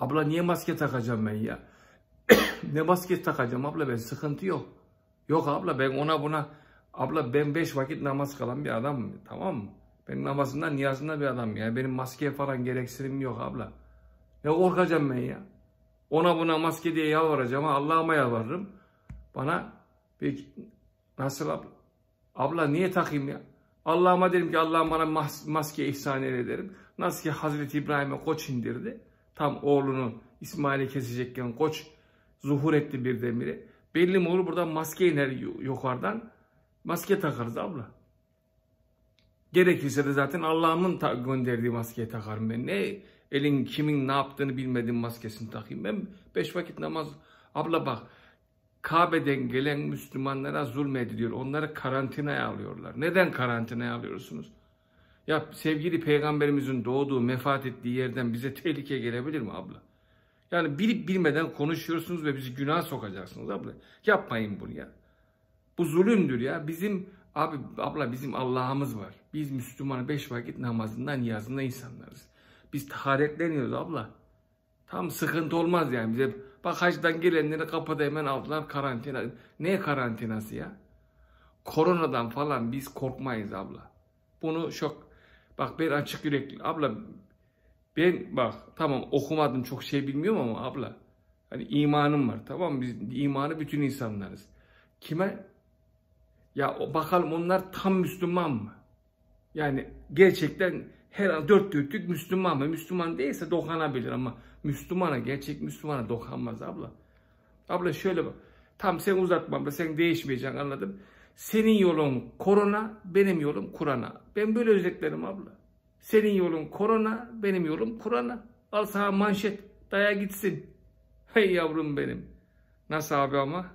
Abla niye maske takacağım ben ya? ne maske takacağım abla ben sıkıntı yok. Yok abla ben ona buna abla ben beş vakit namaz kalan bir adamım tamam mı? Ben namazından niyazında bir adam ya. Benim maskeye falan gereksinim yok abla. Ne korkacağım ben ya? Ona buna maske diye yalvaracağım Allah'ıma yalvarırım. Bana bir nasıl abla? Abla niye takayım ya? Allah'ıma derim ki Allah'ım bana mas maske ihsan ederim. Nasıl ki Hazreti İbrahim'e koç indirdi. Tam oğlunu İsmail'i kesecekken koç zuhur etti birdenbire. Belli mi olur buradan maske iner yukarıdan. Maske takarız abla. Gerekirse de zaten Allah'ımın gönderdiği maskeyi takarım ben. Ne elin kimin ne yaptığını bilmediğim maskesini takayım. Ben beş vakit namaz. Abla bak Kabe'den gelen Müslümanlara zulmediliyor. Onları karantinaya alıyorlar. Neden karantinaya alıyorsunuz? Ya sevgili peygamberimizin doğduğu, mefat ettiği yerden bize tehlike gelebilir mi abla? Yani bilip bilmeden konuşuyorsunuz ve bizi günah sokacaksınız abla. Yapmayın bunu ya. Bu zulümdür ya. Bizim abi abla bizim Allah'ımız var. Biz Müslüman beş vakit namazından niyazında insanlarız. Biz taharetleniyoruz abla. Tam sıkıntı olmaz yani bize. Bak hacdan gelenleri kapıda hemen aldılar karantina. Ne karantinası ya? Koronadan falan biz korkmayız abla. Bunu çok bak ben açık yürekli abla ben bak tamam okumadım çok şey bilmiyorum ama abla hani imanım var tamam? Biz imanı bütün insanlarız. Kime? Ya bakalım onlar tam Müslüman mı? Yani gerçekten her an dört dörtlük Müslüman mı? Müslüman değilse dokunabilir ama Müslümana, gerçek Müslümana dokunmaz abla. Abla şöyle bak. Tam sen uzatma abla, sen değişmeyeceksin anladım. Senin yolun korona, benim yolum Kur'an'a. Ben böyle özetlerim abla. Senin yolun korona, benim yolum Kur'an'a. Al sana manşet, daya gitsin. Hey yavrum benim. Nasıl abi ama?